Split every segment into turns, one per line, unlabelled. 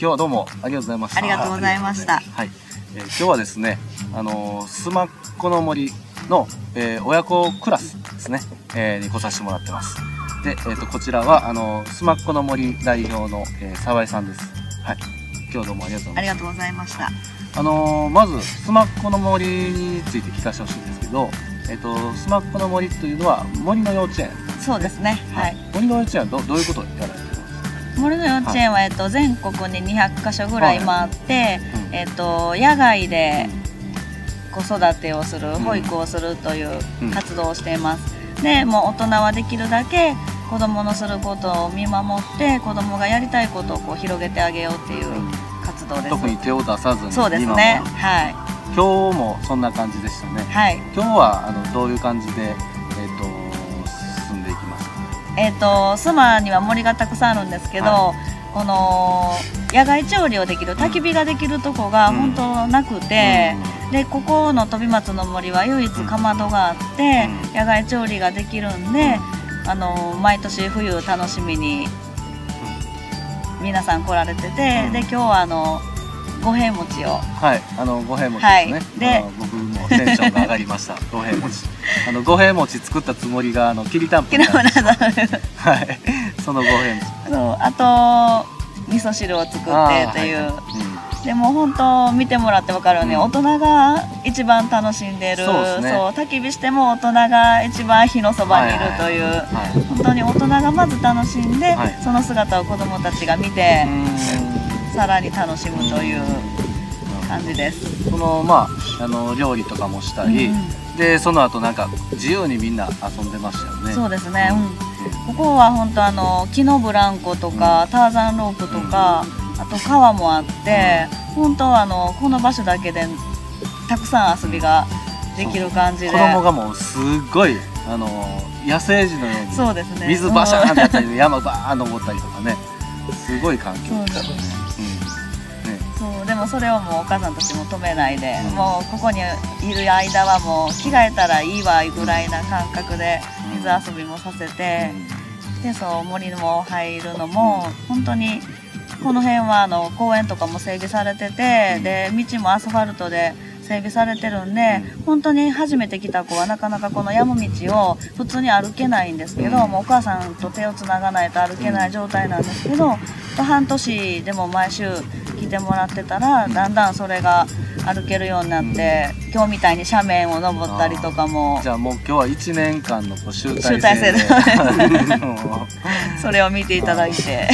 日はどうもありがとうございました。
ありがとうございました。
はい、えー今日はですねあのースマッコの森の、えー親子クラスですね、えーに来させてもらってます。で、えー、とこちらはあのースマッコの森代表の、えー沢井さんです。はい。今日はどうもありがとうございました。
ありがとうございました。
あのーまずスマッコの森について聞かせてほしいんですけど、えっとスマッコの森というのは森の幼稚園、
そうですね。はい。
森の幼稚園はどどういうことをやられ
森の幼稚園は、えっと、全国に200カ所ぐらい今あって、
うん。
えっと、野外で子育てをする、保育をするという
うん。
活動をしています、でもう大人はできるだけ子供のすることを見守って子供がやりたいことをこう広げてあげようっていう活動です、
特に手を出さずに
そうです
今
ね
も
はい。
今日もそんな感じでしたね。
はい。
今日はあのどういう感じで、えっと進んでいきますか
えっ、とスマには森がたくさんあるんですけど、
は
この野外調理をできる焚き火ができるとこが
うん。
本当なくて、でここの飛松の森は唯一かまどがあって、
うん。
野外調理ができるんで、あの毎年冬楽しみに皆さん来られてて、
うん。
で今日はあの五平餅を。
はい、あの五平餅ですね。
はい。で
僕もテンションが上がりました。五平餅。あの五平餅作ったつもりがあのきりたんぽはい。その五平餅。
そうあと味噌汁を作ってという。でも本当見てもらって分かるように、
うん。
大人が一番楽しんでる。
そうね。
そう焚き火しても大人が一番火のそばにいるという、
はいはい。はい。
本当に大人がまず楽しんで、
はい。
その姿を子どもたちが見て、
う
さらに楽しむという感じです。
そのまああの料理とかもしたり、
うん
でその後なんか自由にみんな遊んでましたよね。
そうですね、うん。
う
ここは本当あの木のブランコとか、ターザンロープとか、あと川もあって、本当あのこの場所だけでたくさん遊びができる感じで。
子供がもうすっごいあの野生児のように
そうですね。
水バシャーンってやったり山バーン登ったりとかねすごい環境
そう
で
です。
したね。
そう。でもそれをもうお母さんたちも止めないで、
うん。
もうここにいる間はもう着替えたらいいわぐらいな感覚で水遊びもさせて、でそう森も入るのも本当にこの辺はあの公園とかも整備されてて、
うん。
で道もアスファルトで整備されてるんで、
う
本当に初めて来た子はなかなかこの山道を普通に歩けないんですけど、
うん。
もうお母さんと手をつながないと歩けない状態なんですけど、半年でも毎週来てもらってたらだんだんそれが歩けるようになって、今日みたいに斜面を登ったりとかも。
じゃあもう今日は1年間のこう集大成
集大成
で。
それを見ていただいて。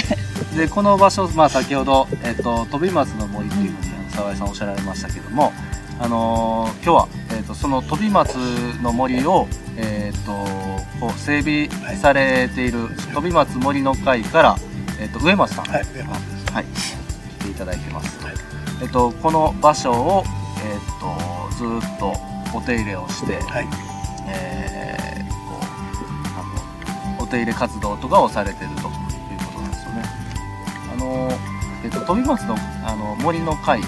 でこの場所、まあ、先ほど、えっと飛松の森っていうふうにあの沢井さんおっしゃられましたけども、あのー今日は、えっとその飛松の森を、えっとこう整備されている飛松森の会から、えっと上松さん、
はい。
はい、来ていただいてます。
はい
えっとこの場所を、えっとずーっとお手入れをして、
はい、
えーこうあのお手入れ活動とかをされてるということなんですよね。あのえっと飛松のあの森の会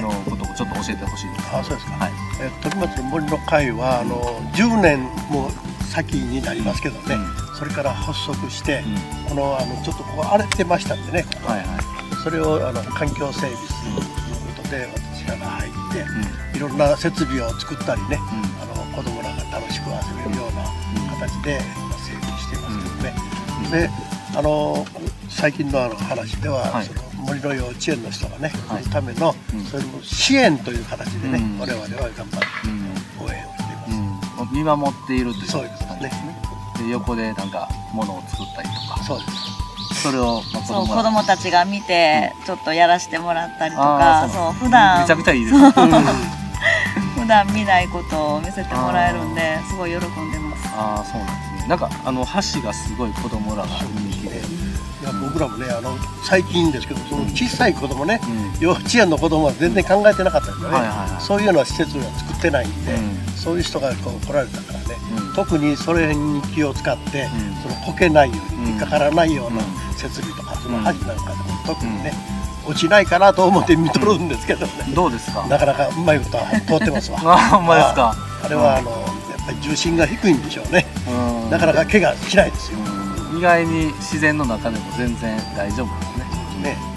のことをちょっと教えてほしいです。
あ、そうですか。
はい。
えー飛松の森の会は、あの10年も先になりますけどね。それから発足して
う、ん
このあのちょっとここ荒れてましたんでね。
はいはい。
それをあの環境整備するということで、私らが入って、いろんな設備を作ったりね。あの子供らが楽しく遊べるような形で今整備してますけどね。
うん
で、あの最近のあの話では、
はい
その森の幼稚園の人がね、
はい。
そのための、
うん。
それも支援という形でね、
うん。
我々は頑張って
うん
応援をしています。
うん。見守っているという
そうですね。
感じですね。で横でなんか物を作ったりとか、
そうです。
それを、まあ、
そう子
が
供たちが見てちょっとやらせてもらったりと
あ
か
ーそう
そう普段。
めちゃくちゃいいですね。
普段見ないことを見せてもらえるんですごい喜んでます。
ああそうなんですね。なんかあの箸がすごい子供らが人気で。
いや僕らもねあの最近ですけどその小さい子供ね、
うん。
幼稚園の子供は全然考えてなかったですよね、
はいはいはい。
そういうような施設は作ってないんで、
うん。
そういう人がこう来られたからね、
うん。
特にそれに気を使って、
うん。
そのこけないように
うん
引っかからないような
うん。
設備とか、その
うん
箸なんかでも特にね、落ちないかなと思って見とるんですけどね、
どうですか？
なかなかうまいことは通ってますわ。
あほんまですか？
あれはあのやっぱり重心が低いんでしょうね、
うん。
なかなか怪我しないですよ、
外に自然の中でも全然大丈夫ですね。
ね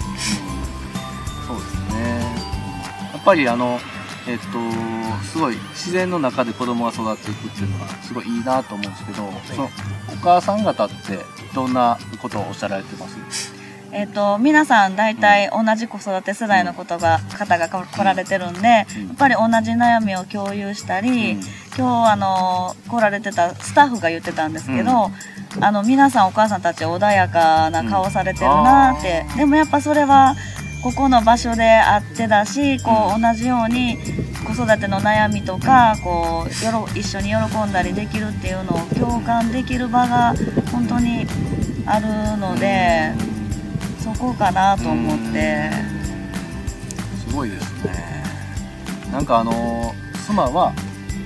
ぱりあのえっとすごい自然の中で子供が育っていくっていうのがすごいいいなと思うんですけど、そのお母さん方ってどんなことをおっしゃられてます？
えっ、と皆さん大体同じ子育て世代のことが、方が来られてるんで、やっぱり同じ悩みを共有したり、
うん
今日あの来られてたスタッフが言ってたんですけど、あの皆さんお母さんたち穏やかな顔されてるなって、でもやっぱそれはここの場所であってだしこう同じように子育ての悩みとかこうよろ一緒に喜んだりできるっていうのを共感できる場が本当にあるのでそこかなと思って。
すごいですね。なんかあの妻は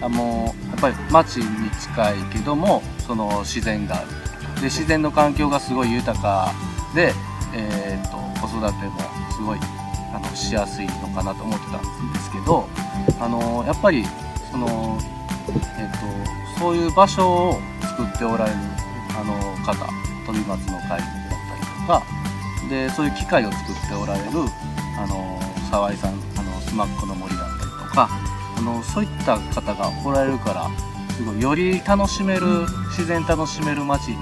あのやっぱり町に近いけどもその自然がある。で自然の環境がすごい豊かで、えー、と子育てもすごいあのしやすいのかなと思ってたんですけどあのやっぱりその、えー、とそういう場所を作っておられるあの方飛松の会だったりとかでそういう機会を作っておられるあの沢井さんあのスマックの森だったりとかあのそういった方がおられるからすごいより楽しめる自然楽しめる街に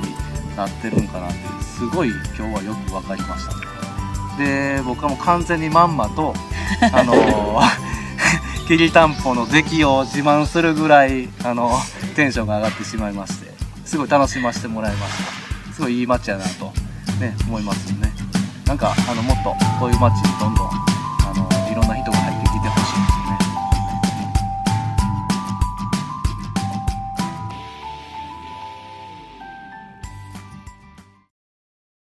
なってるんかなってすごい今日はよく分かりました。ねで僕はもう完全にまんまと あの きりたんぽの出来を自慢するぐらいあのテンションが上がってしまいましてすごい楽しませてもらいました。すごいいい街やなと、ね、思いますよね。なんかあのもっとこういう街にどんどん